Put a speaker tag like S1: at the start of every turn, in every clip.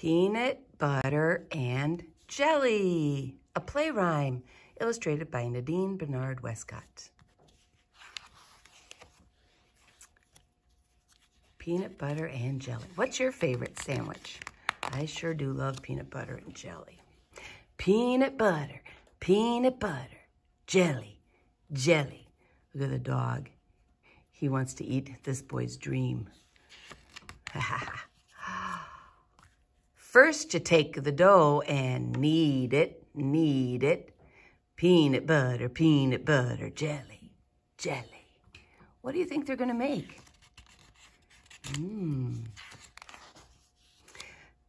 S1: Peanut butter and jelly, a play rhyme illustrated by Nadine Bernard Westcott. Peanut butter and jelly. What's your favorite sandwich? I sure do love peanut butter and jelly. Peanut butter, peanut butter, jelly, jelly. Look at the dog. He wants to eat this boy's dream. First, you take the dough and knead it, knead it. Peanut butter, peanut butter, jelly, jelly. What do you think they're going to make? Mmm.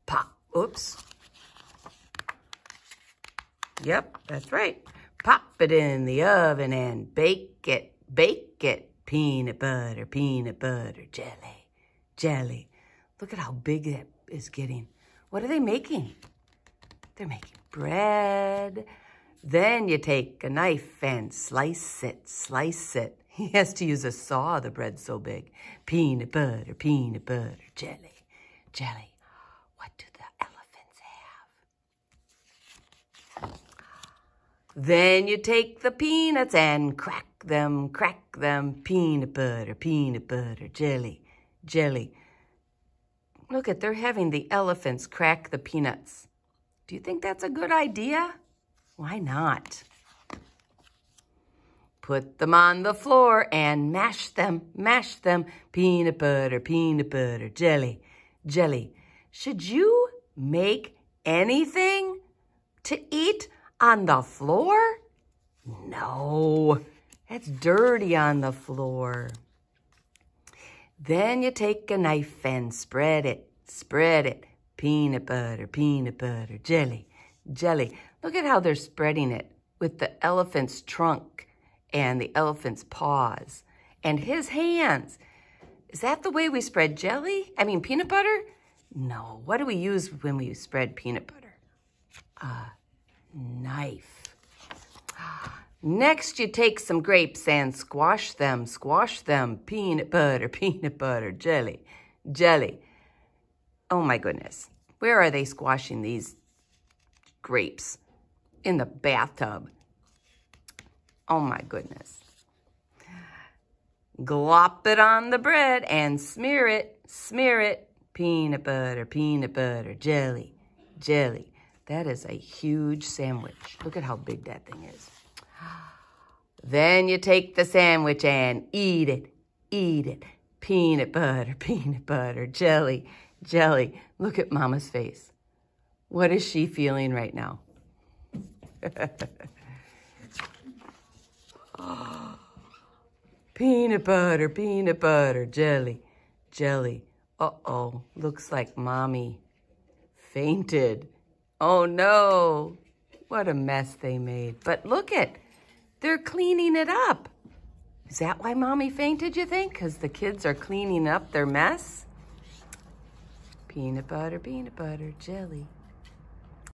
S1: Pop. Oops. Yep, that's right. Pop it in the oven and bake it, bake it. Peanut butter, peanut butter, jelly, jelly. Look at how big that is getting. What are they making? They're making bread. Then you take a knife and slice it, slice it. He has to use a saw, the bread's so big. Peanut butter, peanut butter, jelly, jelly. What do the elephants have? Then you take the peanuts and crack them, crack them. Peanut butter, peanut butter, jelly, jelly. Look at, they're having the elephants crack the peanuts. Do you think that's a good idea? Why not? Put them on the floor and mash them, mash them. Peanut butter, peanut butter, jelly, jelly. Should you make anything to eat on the floor? No, that's dirty on the floor. Then you take a knife and spread it, spread it. Peanut butter, peanut butter, jelly, jelly. Look at how they're spreading it with the elephant's trunk and the elephant's paws and his hands. Is that the way we spread jelly? I mean, peanut butter? No. What do we use when we spread peanut butter? A knife. Next, you take some grapes and squash them, squash them. Peanut butter, peanut butter, jelly, jelly. Oh my goodness. Where are they squashing these grapes? In the bathtub. Oh my goodness. Glop it on the bread and smear it, smear it. Peanut butter, peanut butter, jelly, jelly. That is a huge sandwich. Look at how big that thing is. Then you take the sandwich and eat it, eat it. Peanut butter, peanut butter, jelly, jelly. Look at Mama's face. What is she feeling right now? peanut butter, peanut butter, jelly, jelly. Uh-oh, looks like Mommy fainted. Oh no, what a mess they made. But look at, they're cleaning it up. Is that why mommy fainted, you think? Because the kids are cleaning up their mess? Peanut butter, peanut butter, jelly.